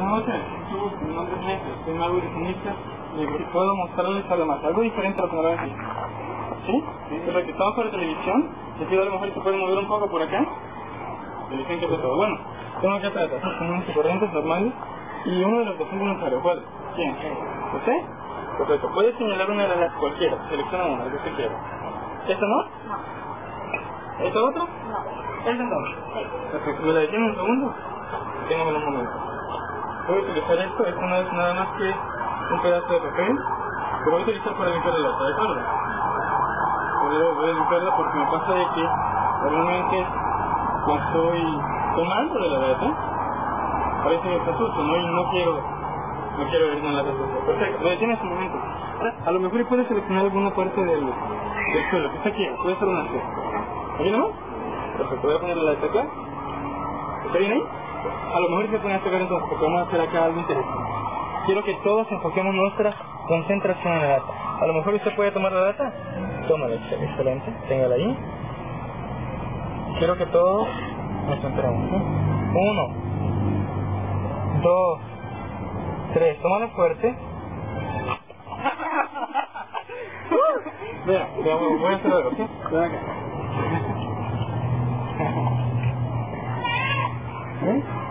Buenas noches, mi nombre es Néstor, soy mago ilusionista y puedo mostrarles algo más, algo diferente a lo que me ven aquí. ¿Sí? Perfecto, estamos por la televisión, aquí a lo mejor se puede mover un poco por acá. Televisión que todo. Bueno, tengo acá atrás, son unos corrientes normales y uno de los dos es voluntario. ¿Cuál? ¿Quién? ¿Usted? Perfecto, puede señalar una de las cualquiera, selecciona una, la que usted quiera. ¿Esta no? No. ¿Esta otra? No. ¿Esta no? Sí. Perfecto, ¿me la detiene un segundo? Tengo un momento. Voy a utilizar esto, esto no es nada más que un pedazo de papel que voy a utilizar para limpiar la lata, ¿de acuerdo? Voy voy a limpiarla porque me pasa de que realmente cuando estoy tomando de la lata, parece que está sucio, ¿no? Y no quiero, no quiero ver una lata sucia. Perfecto, me detiene un momento. A lo mejor puede seleccionar alguna parte del, del suelo, que está aquí, puede ser una C. ¿Aquí no? Perfecto, voy a la lata acá. ¿Está bien ahí? A lo mejor se pueden tocar entonces, porque vamos a hacer acá algo interesante. Quiero que todos enfoquemos nuestra concentración en la data. A lo mejor usted puede tomar la data. Tómala, excelente. Téngala ahí. Quiero que todos nos centremos. ¿no? Uno, dos, tres. Tómala fuerte. Vea, voy a hacer algo, ¿sí? Ven acá.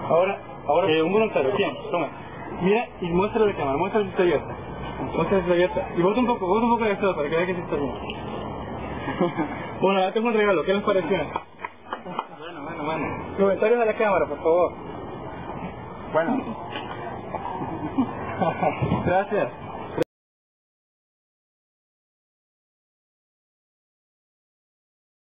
Ahora, ahora eh, un voluntario, ¿quién? Toma. Mira y muéstralo de cámara, muéstralo si está abierta. Muéstralo si está abierta. Y bota un poco, bota un poco de esto para que vea que sí está bien. bueno, ya tengo un regalo, ¿qué les pareció? Bueno, bueno, bueno. Comentarios de la cámara, por favor. Bueno. Gracias.